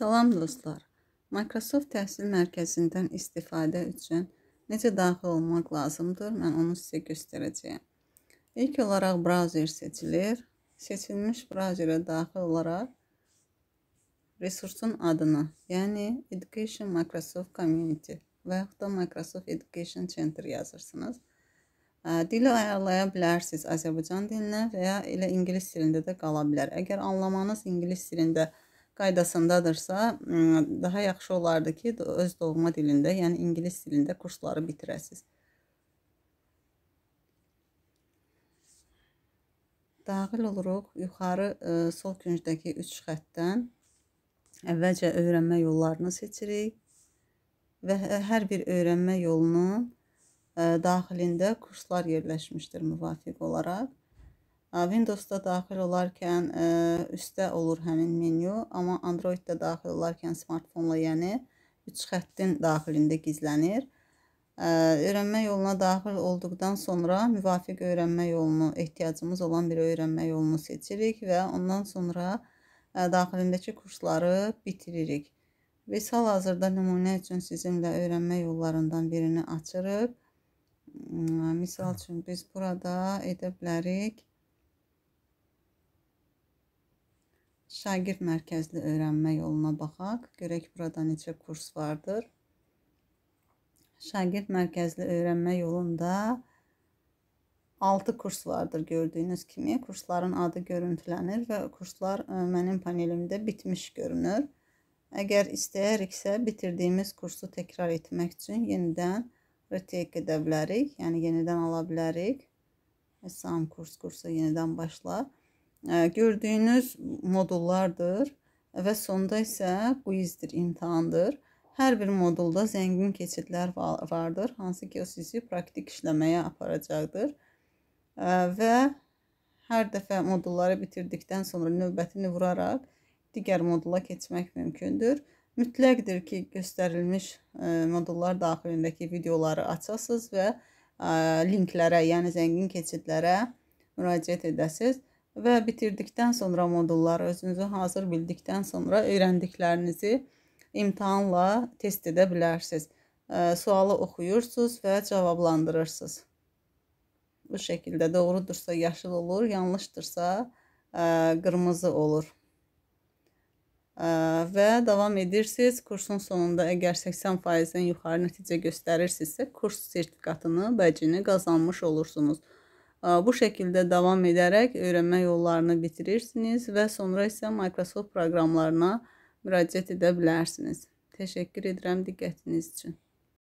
Salam dostlar. Microsoft Təhsil Mərkəzindən istifadə üçün necə daxil olmaq lazımdır? Mən onu sizə göstərəcəyəm. İlk olaraq brauzer seçilir. Seçilmiş brauzerə daxil olaraq resursun adını, yəni Education Microsoft Community və yaxud da Microsoft Education Center yazırsınız. Dili ayarlaya bilərsiniz Azərbaycan dilinə və ya elə ingilis dilində də qala bilər. Əgər anlamanız ingilis dilində qaydasındadırsa, daha yaxşı olardı ki, öz doğma dilində, yəni ingilis dilində kursları bitirəsiz. Daxil oluruq yuxarı sol küncdəki 3 xəttdən əvvəlcə öyrənmə yollarını seçirik və hər bir öyrənmə yolunun daxilində kurslar yerləşmişdir müvafiq olaraq. Windows-da daxil olarkən ə, üstdə olur həmin menyu, amma Android-də daxil olarkən smartfonla, yəni 3 xəttin daxilində gizlənir. Ə, öyrənmə yoluna daxil olduqdan sonra müvafiq öyrənmə yolunu, ehtiyacımız olan bir öyrənmə yolunu seçirik və ondan sonra ə, daxilindəki kursları bitiririk. Biz hal-hazırda nümunə üçün sizinlə öyrənmə yollarından birini açırıq. Misal üçün biz burada edə bilərik. Şagird mərkəzli öyrənmə yoluna baxaq. Görək burada neçə kurs vardır. Şagird mərkəzli öyrənmə yolunda 6 kurs vardır gördüyünüz kimi. Kursların adı görüntülənir və kurslar e, mənim panelimdə bitmiş görünür. Əgər istəyəriksə bitirdiyimiz kursu təkrar etmək üçün yenidən retake edə bilərik. Yəni yenidən ala bilərik. Sam kurs kursa yenidən başlar gördüyünüz modullardır və sonda isə quizdir, imtahandır. Hər bir modulda zəngin keçidlər vardır, hansı ki o sizi praktik işləməyə aparacaqdır. Və hər dəfə modulları bitirdikdən sonra növbətini vuraraq digər modula keçmək mümkündür. Mütləqdir ki, göstərilmiş modullar daxilindəki videoları açasınız və linklərə, yəni zəngin keçidlərə müraciət edəsiniz və bitirdikdən sonra modulları özünüzü hazır bildikdən sonra öyrəndiklərinizi imtahanla test edə bilərsiniz. Sualı oxuyursunuz və cavablandırırsınız. Bu şəkildə doğrudursa yaşıl olur, yanlışdırsa qırmızı olur. Və davam edirsiniz. Kursun sonunda əgər 80%-dən yuxarı nəticə göstərirsinizsə, kurs sertifikatını, bəcini qazanmış olursunuz. Bu şəkildə davam edərək öyrənmə yollarını bitirirsiniz və sonra isə Microsoft proqramlarına müraciət edə bilərsiniz. Təşəkkür edirəm diqqətiniz üçün.